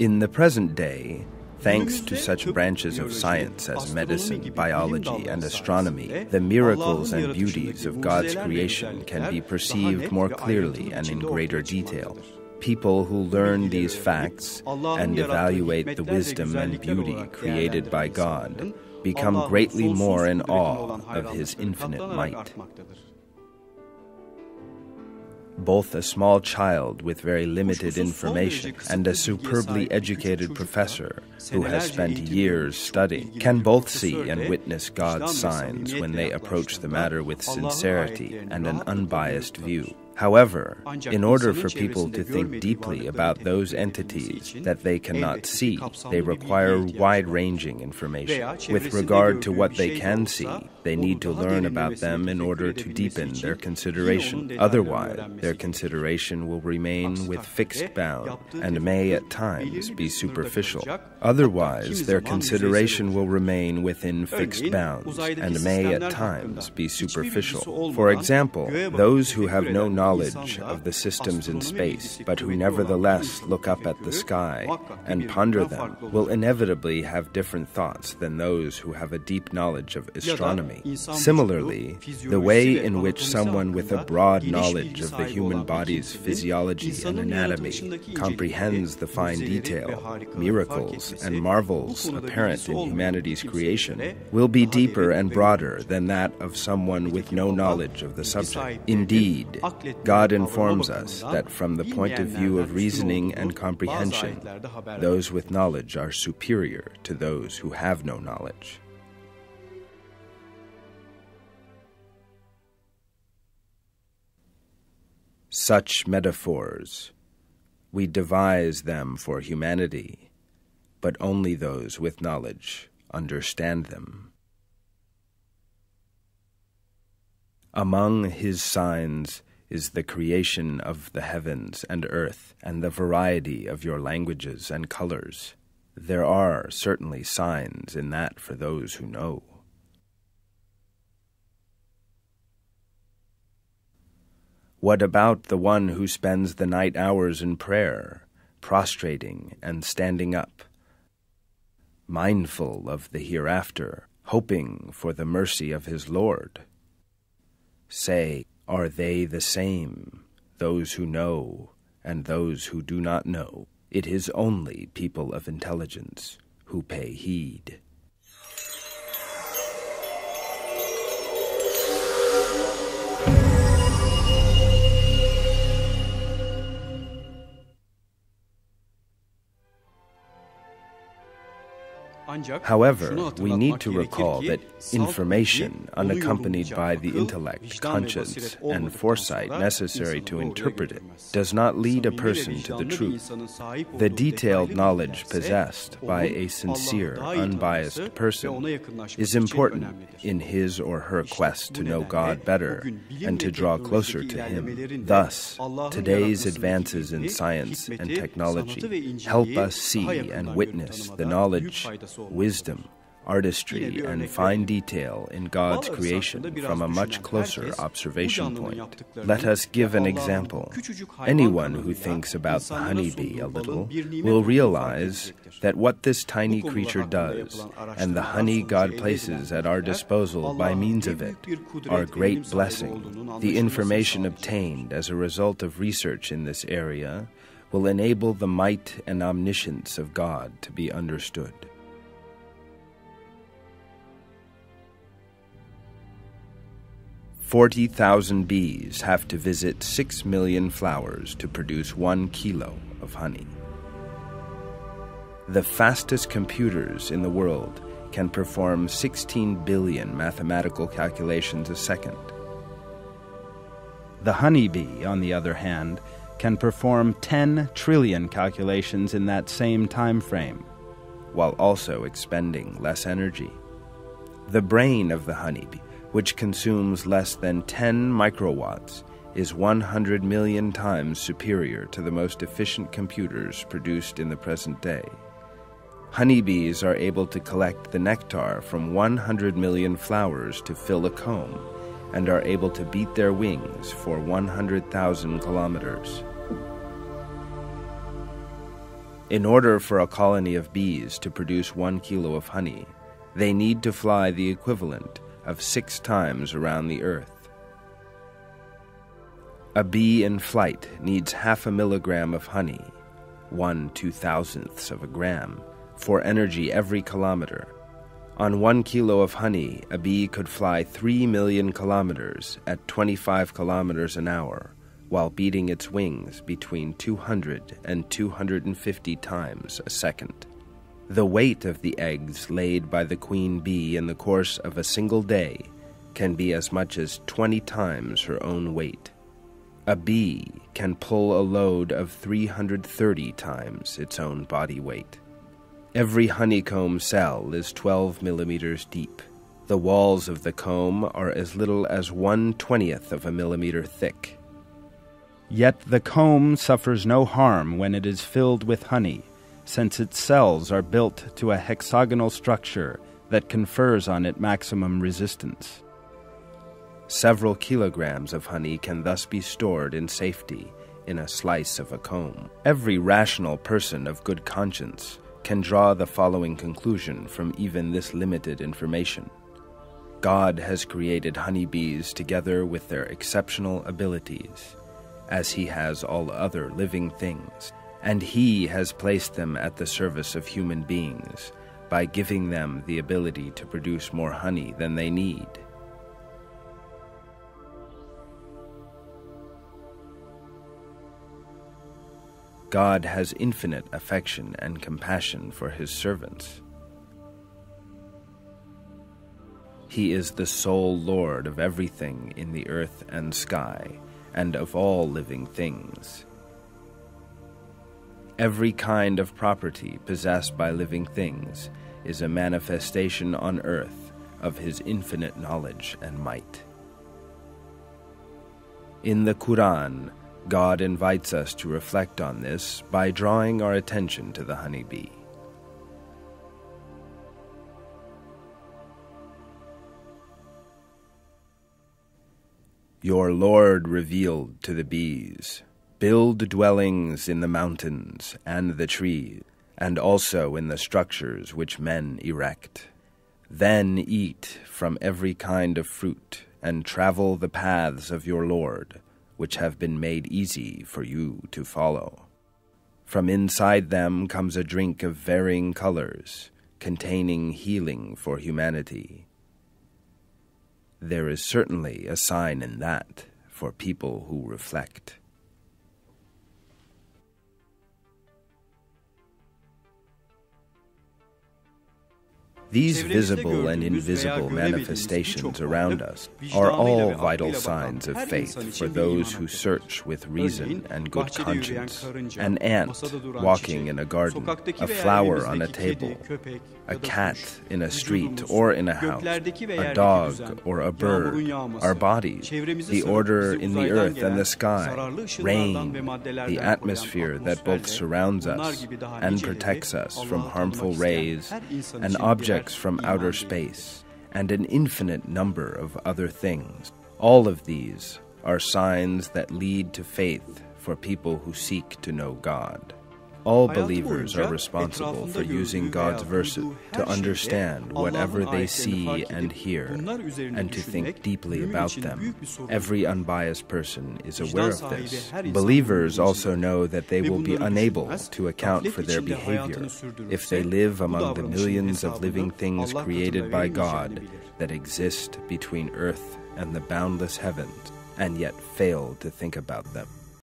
In the present day, Thanks to such branches of science as medicine, biology, and astronomy, the miracles and beauties of God's creation can be perceived more clearly and in greater detail. People who learn these facts and evaluate the wisdom and beauty created by God become greatly more in awe of His infinite might both a small child with very limited information and a superbly educated professor who has spent years studying can both see and witness God's signs when they approach the matter with sincerity and an unbiased view. However, in order for people to think deeply about those entities that they cannot see, they require wide ranging information. With regard to what they can see, they need to learn about them in order to deepen their consideration. Otherwise, their consideration will remain with fixed bound and may at times be superficial. Otherwise, their consideration will remain within fixed bounds and may at times be superficial. For example, those who have no knowledge knowledge of the systems in space, but who nevertheless look up at the sky and ponder them, will inevitably have different thoughts than those who have a deep knowledge of astronomy. Similarly, the way in which someone with a broad knowledge of the human body's physiology and anatomy comprehends the fine detail, miracles, and marvels apparent in humanity's creation will be deeper and broader than that of someone with no knowledge of the subject. Indeed, God informs us that from the point of view of reasoning and comprehension, those with knowledge are superior to those who have no knowledge. Such metaphors, we devise them for humanity, but only those with knowledge understand them. Among his signs, is the creation of the heavens and earth, and the variety of your languages and colors. There are certainly signs in that for those who know. What about the one who spends the night hours in prayer, prostrating and standing up, mindful of the hereafter, hoping for the mercy of his Lord? Say, are they the same, those who know and those who do not know? It is only people of intelligence who pay heed. However, we need to recall that information, unaccompanied by the intellect, conscience, and foresight necessary to interpret it, does not lead a person to the truth. The detailed knowledge possessed by a sincere, unbiased person is important in his or her quest to know God better and to draw closer to Him. Thus, today's advances in science and technology help us see and witness the knowledge wisdom, artistry, and fine detail in God's creation from a much closer observation point. Let us give an example. Anyone who thinks about the honeybee a little will realize that what this tiny creature does and the honey God places at our disposal by means of it are great blessing. The information obtained as a result of research in this area will enable the might and omniscience of God to be understood. 40,000 bees have to visit 6 million flowers to produce one kilo of honey. The fastest computers in the world can perform 16 billion mathematical calculations a second. The honeybee, on the other hand, can perform 10 trillion calculations in that same time frame, while also expending less energy. The brain of the honeybee which consumes less than 10 microwatts, is 100 million times superior to the most efficient computers produced in the present day. Honeybees are able to collect the nectar from 100 million flowers to fill a comb and are able to beat their wings for 100,000 kilometers. In order for a colony of bees to produce one kilo of honey, they need to fly the equivalent of six times around the earth. A bee in flight needs half a milligram of honey, one two thousandths of a gram, for energy every kilometer. On one kilo of honey, a bee could fly three million kilometers at 25 kilometers an hour while beating its wings between 200 and 250 times a second. The weight of the eggs laid by the queen bee in the course of a single day can be as much as 20 times her own weight. A bee can pull a load of 330 times its own body weight. Every honeycomb cell is 12 millimeters deep. The walls of the comb are as little as one twentieth of a millimeter thick. Yet the comb suffers no harm when it is filled with honey, since its cells are built to a hexagonal structure that confers on it maximum resistance. Several kilograms of honey can thus be stored in safety in a slice of a comb. Every rational person of good conscience can draw the following conclusion from even this limited information. God has created honeybees together with their exceptional abilities as he has all other living things, and he has placed them at the service of human beings by giving them the ability to produce more honey than they need. God has infinite affection and compassion for his servants. He is the sole Lord of everything in the earth and sky and of all living things. Every kind of property possessed by living things is a manifestation on earth of his infinite knowledge and might. In the Quran, God invites us to reflect on this by drawing our attention to the honeybee. Your Lord revealed to the bees Build dwellings in the mountains and the trees, and also in the structures which men erect. Then eat from every kind of fruit, and travel the paths of your Lord, which have been made easy for you to follow. From inside them comes a drink of varying colors, containing healing for humanity. There is certainly a sign in that for people who reflect. These visible and invisible manifestations around us are all vital signs of faith for those who search with reason and good conscience. An ant walking in a garden, a flower on a table, a cat in a street or in a house, a dog or a bird, our bodies, the order in the earth and the sky, rain, the atmosphere that both surrounds us and protects us from harmful rays, and objects from outer space, and an infinite number of other things. All of these are signs that lead to faith for people who seek to know God. All believers are responsible for using God's verses to understand whatever they see and hear and to think deeply about them. Every unbiased person is aware of this. Believers also know that they will be unable to account for their behavior if they live among the millions of living things created by God that exist between earth and the boundless heavens and yet fail to think about them.